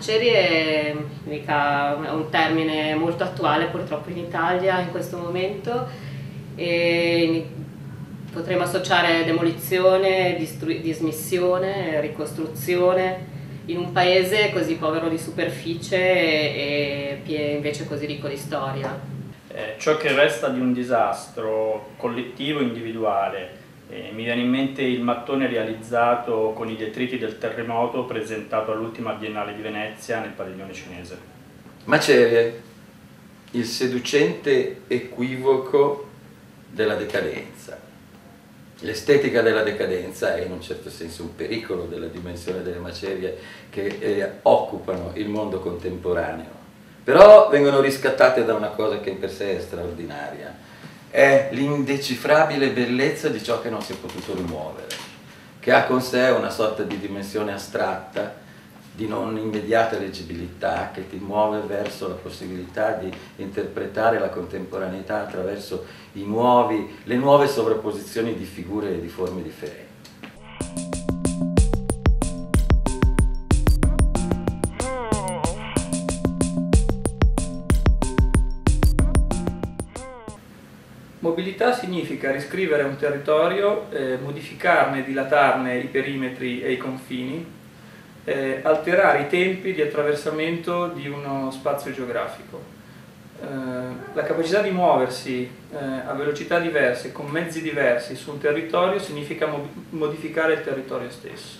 macerie è un termine molto attuale purtroppo in Italia in questo momento e potremmo associare demolizione, dismissione, ricostruzione in un paese così povero di superficie e, e invece così ricco di storia. Eh, ciò che resta di un disastro collettivo individuale eh, mi viene in mente il mattone realizzato con i detriti del terremoto presentato all'ultima Biennale di Venezia nel padiglione cinese. Macerie, il seducente equivoco della decadenza. L'estetica della decadenza è in un certo senso un pericolo della dimensione delle macerie che eh, occupano il mondo contemporaneo, però vengono riscattate da una cosa che in per sé è straordinaria, è l'indecifrabile bellezza di ciò che non si è potuto rimuovere, che ha con sé una sorta di dimensione astratta, di non immediata leggibilità, che ti muove verso la possibilità di interpretare la contemporaneità attraverso nuovi, le nuove sovrapposizioni di figure e di forme differenti. Mobilità significa riscrivere un territorio, eh, modificarne, dilatarne i perimetri e i confini, eh, alterare i tempi di attraversamento di uno spazio geografico. Eh, la capacità di muoversi eh, a velocità diverse, con mezzi diversi su un territorio, significa modificare il territorio stesso.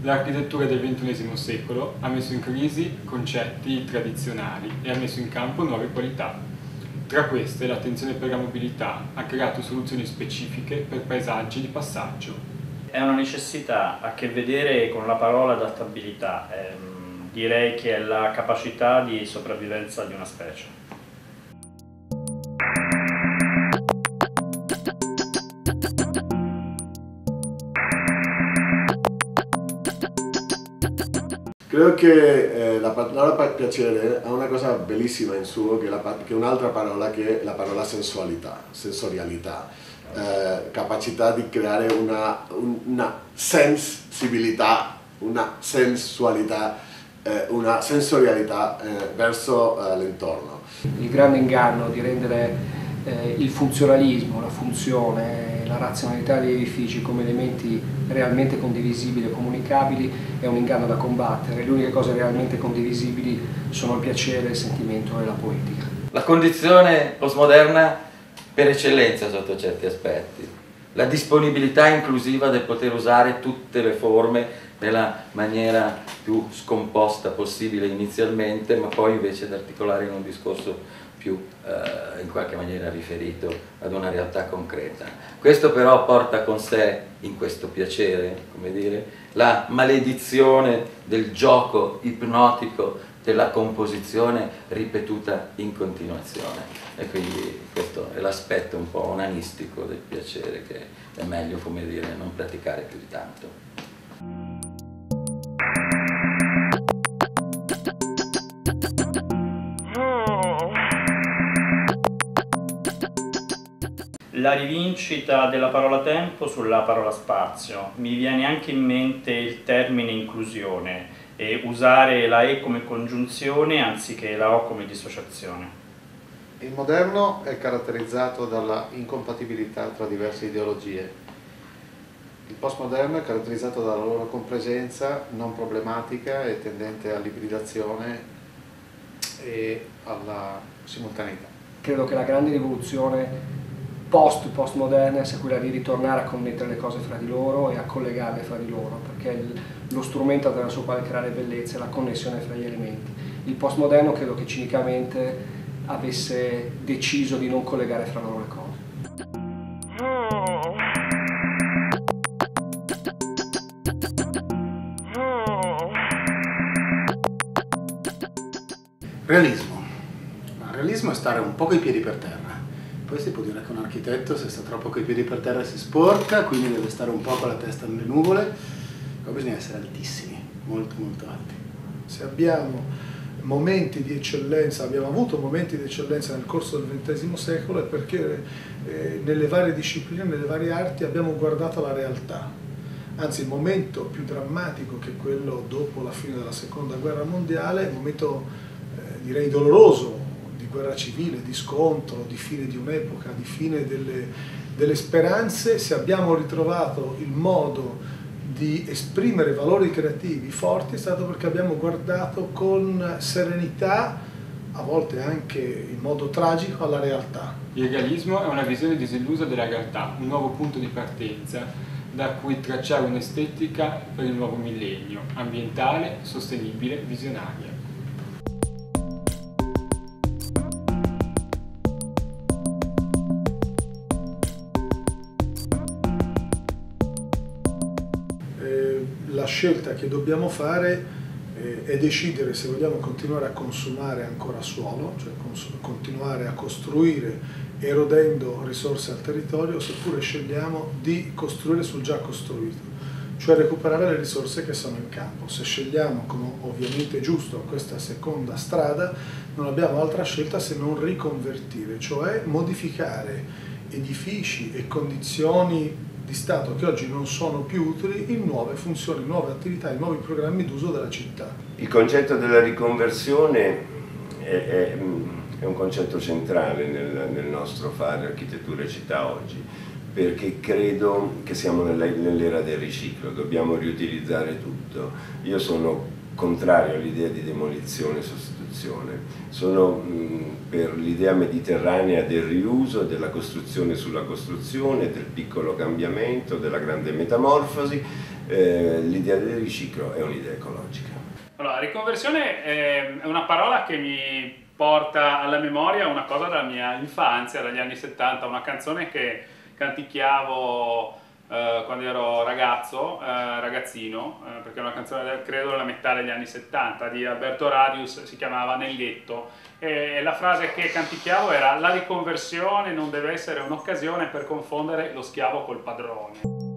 L'architettura del XXI secolo ha messo in crisi concetti tradizionali e ha messo in campo nuove qualità tra queste l'attenzione per la mobilità ha creato soluzioni specifiche per paesaggi di passaggio. È una necessità a che vedere con la parola adattabilità, ehm, direi che è la capacità di sopravvivenza di una specie. Credo che eh, la parola piacere ha una cosa bellissima in suo, che, è un'altra parola che è la parola sensualità, sensorialità, eh, capacità di creare una, una sensibilità, una sensualità, eh, una sensorialità eh, verso eh, l'entorno. Il grande inganno di rendere eh, il funzionalismo, la funzione, la razionalità degli edifici come elementi realmente condivisibili e comunicabili è un inganno da combattere, le uniche cose realmente condivisibili sono il piacere, il sentimento e la poetica. La condizione postmoderna per eccellenza sotto certi aspetti, la disponibilità inclusiva del poter usare tutte le forme nella maniera più scomposta possibile inizialmente, ma poi invece di articolare in un discorso più eh, in qualche maniera riferito ad una realtà concreta. Questo però porta con sé, in questo piacere, come dire, la maledizione del gioco ipnotico della composizione ripetuta in continuazione e quindi questo è l'aspetto un po' onanistico del piacere che è meglio, come dire, non praticare più di tanto. La rivincita della parola tempo sulla parola spazio. Mi viene anche in mente il termine inclusione e usare la E come congiunzione anziché la O come dissociazione. Il moderno è caratterizzato dalla incompatibilità tra diverse ideologie. Il postmoderno è caratterizzato dalla loro compresenza non problematica e tendente all'ibridazione e alla simultaneità. Credo che la grande rivoluzione post-postmoderna sia quella di ritornare a connettere le cose fra di loro e a collegarle fra di loro, perché il, lo strumento attraverso il quale creare bellezza è la connessione fra gli elementi. Il postmoderno credo che cinicamente avesse deciso di non collegare fra loro le cose. Realismo. Il realismo è stare un po' coi piedi per terra poi si può dire che un architetto se sta troppo coi piedi per terra si sporca, quindi deve stare un po' con la testa nelle nuvole, però bisogna essere altissimi, molto molto alti. Se abbiamo momenti di eccellenza, abbiamo avuto momenti di eccellenza nel corso del XX secolo è perché eh, nelle varie discipline, nelle varie arti abbiamo guardato la realtà, anzi il momento più drammatico che è quello dopo la fine della seconda guerra mondiale, il momento eh, direi doloroso guerra civile, di scontro, di fine di un'epoca, di fine delle, delle speranze, se abbiamo ritrovato il modo di esprimere valori creativi forti è stato perché abbiamo guardato con serenità, a volte anche in modo tragico, alla realtà. Il realismo è una visione disillusa della realtà, un nuovo punto di partenza da cui tracciare un'estetica per il nuovo millennio, ambientale, sostenibile, visionaria. Scelta che dobbiamo fare eh, è decidere se vogliamo continuare a consumare ancora suolo, cioè continuare a costruire erodendo risorse al territorio, seppure scegliamo di costruire sul già costruito, cioè recuperare le risorse che sono in campo. Se scegliamo, come ovviamente è giusto, questa seconda strada, non abbiamo altra scelta se non riconvertire, cioè modificare edifici e condizioni di Stato che oggi non sono più utili in nuove funzioni, nuove attività, in nuovi programmi d'uso della città. Il concetto della riconversione è, è, è un concetto centrale nel, nel, nostro fare architettura e città oggi, perché credo che siamo nell'era del riciclo, dobbiamo riutilizzare tutto. Io sono contrario all'idea di demolizione e sostituzione, sono per l'idea mediterranea del riuso, della costruzione sulla costruzione, del piccolo cambiamento, della grande metamorfosi, eh, l'idea del riciclo è un'idea ecologica. Allora, riconversione è una parola che mi porta alla memoria una cosa dalla mia infanzia, dagli anni 70, una canzone che canticchiavo eh, quando ero ragazzo, eh, ragazzino, eh, perché è una canzone credo della metà degli anni 70 di Alberto Radius, si chiamava Nel ghetto e la frase che canticchiavo era la riconversione non deve essere un'occasione per confondere lo schiavo col padrone.